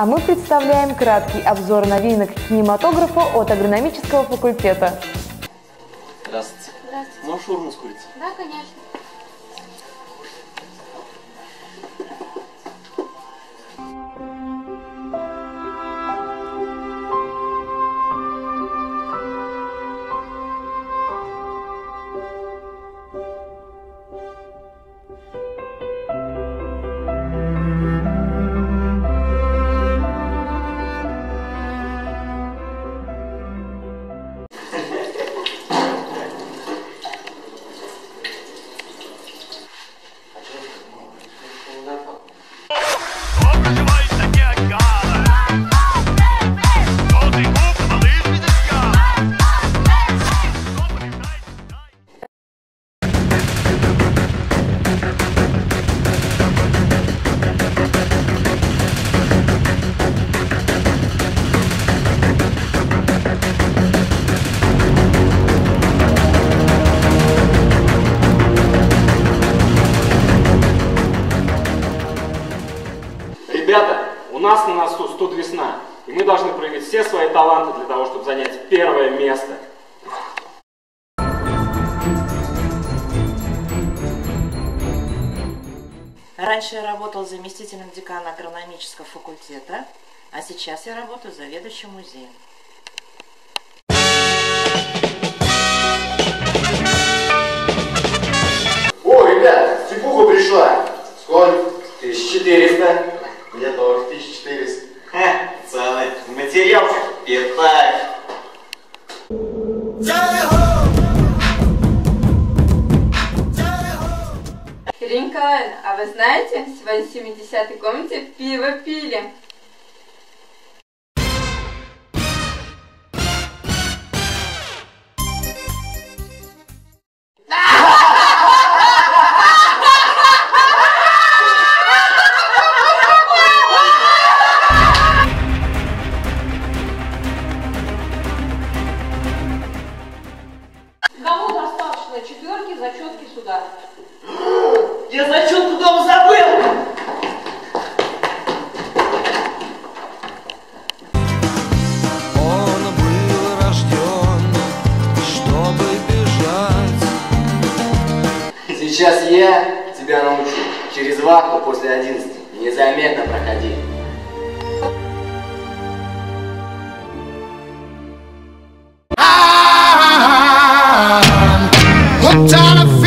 А мы представляем краткий обзор новинок кинематографа от агрономического факультета. Здравствуйте. Здравствуйте. Можешь шаурму с курицей? Да, конечно. У нас на носу студ весна, и мы должны проявить все свои таланты для того, чтобы занять первое место. Раньше я работал заместителем декана агрономического факультета, а сейчас я работаю заведующим музеем. О, ребят, типуха пришла. Сколько? 1400. Мне Ирина Николаевна, а вы знаете, сегодня в 70-й комнате пиво пили. Четверки зачетки сюда? Я зачетку дома забыл! Он был рожден, чтобы бежать. Сейчас я тебя научу. Через вахту после 11 незаметно проходи. I'm tired of